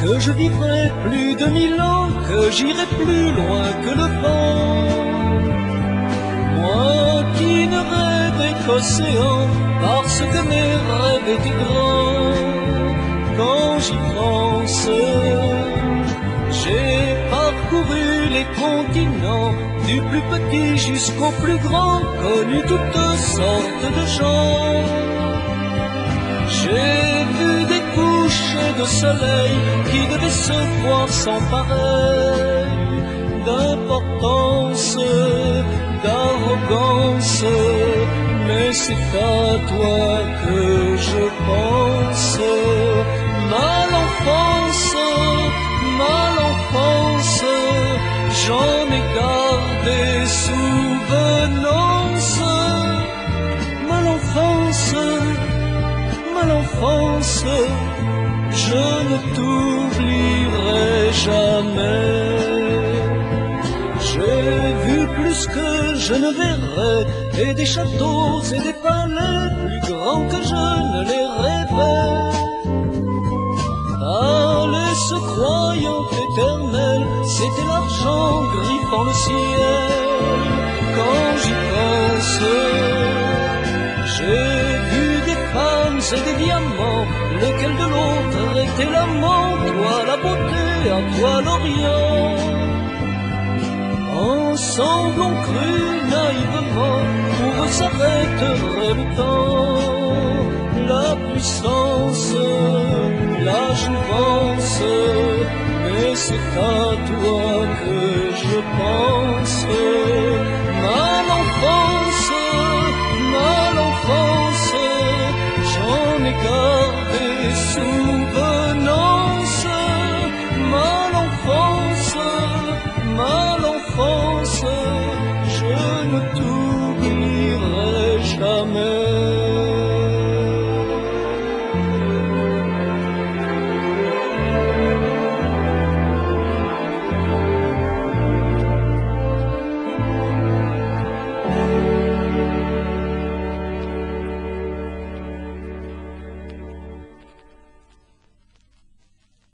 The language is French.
que je vivrai plus de mille ans, que j'irai plus loin que le vent. Moi qui ne rêvais qu'océan, parce que mes rêves étaient grands, quand j'y pense, j'ai parcouru les continents, du plus petit jusqu'au plus grand, connu toutes sortes de gens. De soleil qui devaient se voir sans pareil d'importance, d'arrogance, mais c'est à toi que je pense. Mal enfance, mal enfance, j'en ai gardé souvenance. Mal enfance, mal enfance, je ne t'oublierai jamais. J'ai vu plus que je ne verrai, et des châteaux et des palais plus grands que je ne les rêvais. Aller se croyant éternel, c'était l'argent griffant le ciel. Quand j'y pense, j'ai vu des femmes et des diamants, de l'autre était l'amant, toi la beauté, à toi l'Orient. Ensemble on crut naïvement pour s'arrêterait le temps. La puissance, la jouvence, mais c'est à toi que je pense. Mal enfance, mal enfance, j'en ai gardé souvenance.